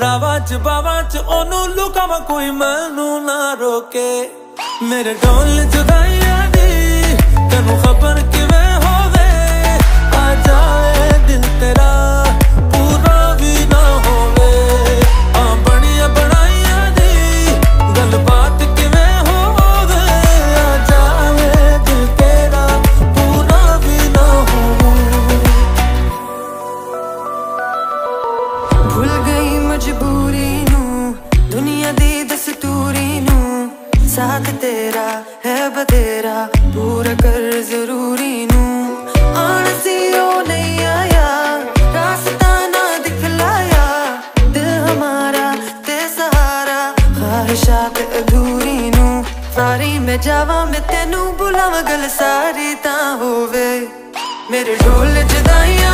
ਰਾਵਾਂ ਚ ਬਾਵਾਂ ਚ ਉਹਨੂੰ ਲੁਕਾਵਾਂ ਕੋਈ ਮੈਨੂੰ ਨਾ ਰੋਕੇ। ਮੇਰੇ ਢੋਲ ਜੁਦਾਈਆਂ ਸਾਥ ਤੇਰਾ ਹੈ ਬਤੇਰਾ ਪੂਰਾ ਕਰ ਜ਼ਰੂਰੀ ਨੂੰ। ਆਣ ਸੀ ਉਹ ਨਹੀਂ ਆਇਆ, ਰਾਸਤਾ ਨਾ ਦਿਖਲਾਇਆ। ਦਿਲ ਹਮਾਰਾ ਤੇ ਸਹਾਰਾ, ਖਾਹਿਸ਼ਾਤ ਅਧੂਰੀ ਨੂੰ। ਸਾਰੀ ਮੈਂ ਜਾਵਾਂ, ਮੈਂ ਤੈਨੂੰ ਬੁਲਾਵਾਂ, ਗੱਲ ਸਾਰੀ ਤਾਂ ਹੋਵੇ। ਮੇਰੇ ਢੋਲ ਜਦਾਈਆਂ